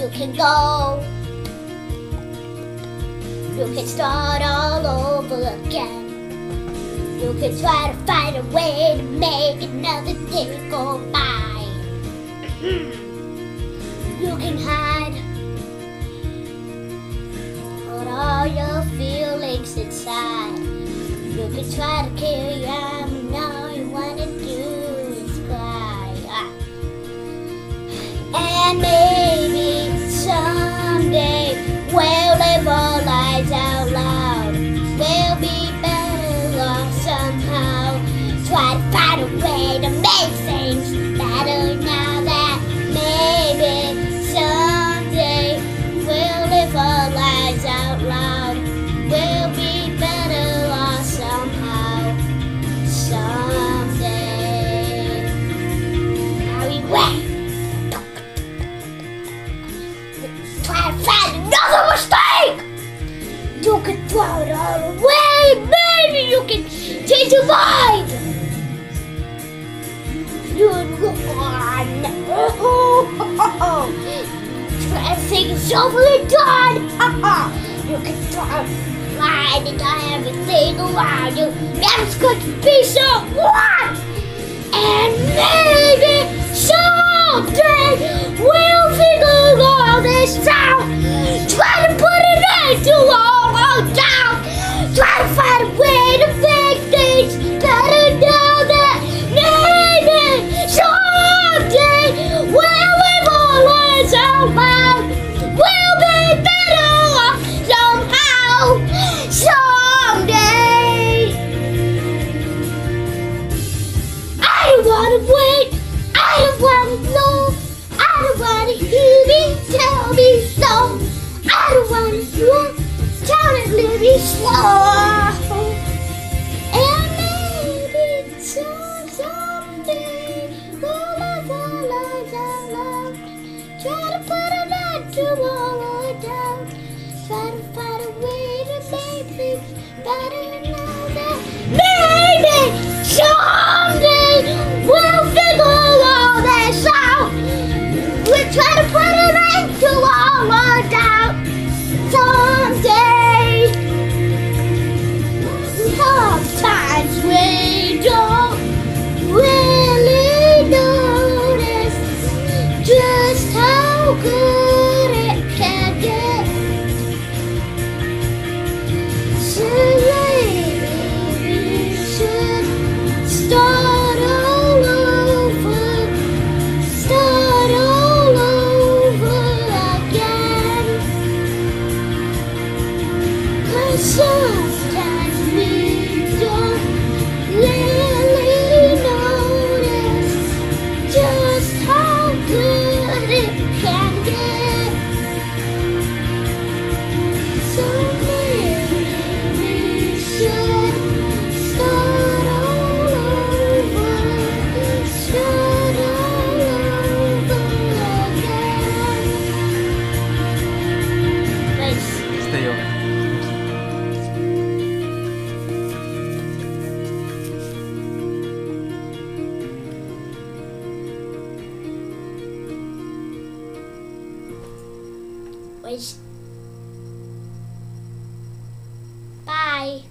you can go. You can start all over again. You can try to find a way to make another day go by. Hmm. You can hide all your feelings inside. You can try to carry on, find a way to make things better now that maybe someday we'll live our lives out loud. We'll be better off somehow. Someday. Are we wet? try to find another mistake. You can throw it all away. Maybe you can change your mind. You look on. Try to think it's over and done. you can try and everything around you. That's good to be someone. And I don't wanna. I don't wanna hear me tell me so. I don't wanna look down and let me slow. And maybe someday we'll live our lives out. Try to put an end to all our doubt. Try to find a way to make things better put an Wait. Bye.